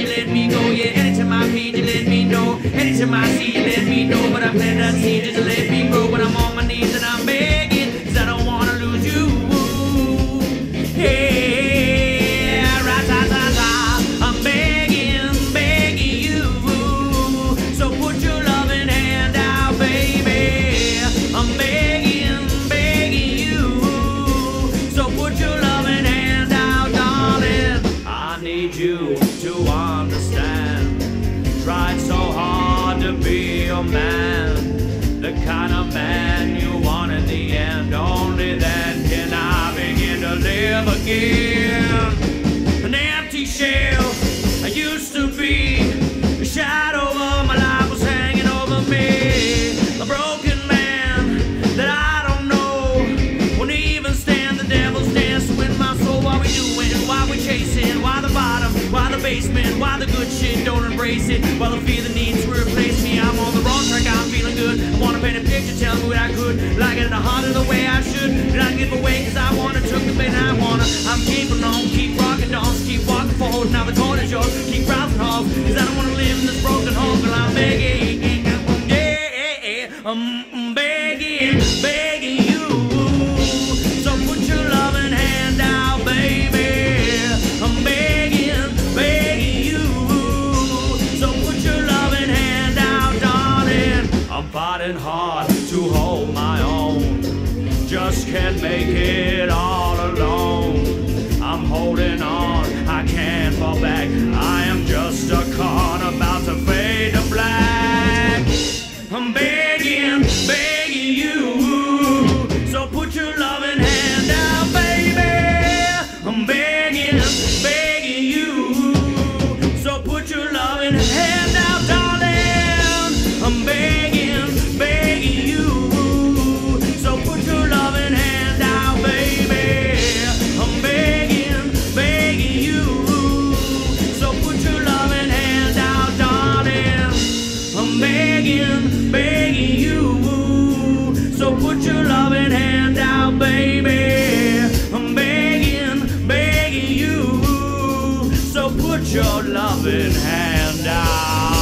you let me go. Yeah, anytime I feel, you let me know. Anytime I see, you let me know. But I plan not see, just let to be your man, the kind of man you want in the end. Only then can I begin to live again. An empty shell I used to be, a shadow of my life was hanging over me. A broken man that I don't know won't even stand the devil's dance with my soul. Why we doing? Why we chasing? Why the bottom? Why the basement? Why the good shit? Don't embrace it. While the need give away? Cause I wanna took the bait I wanna. I'm keeping on. Keep rocking dolls. Keep walking forward. Now the is yours. Keep rousing halls. Cause I don't wanna live in this broken home. Till I'm begging. Yeah, I'm begging, begging you. So put your loving hand out, baby. I'm begging, begging you. So put your loving hand out, darling. I'm fighting hard to hold my own. Just can't make it put your loving hand out.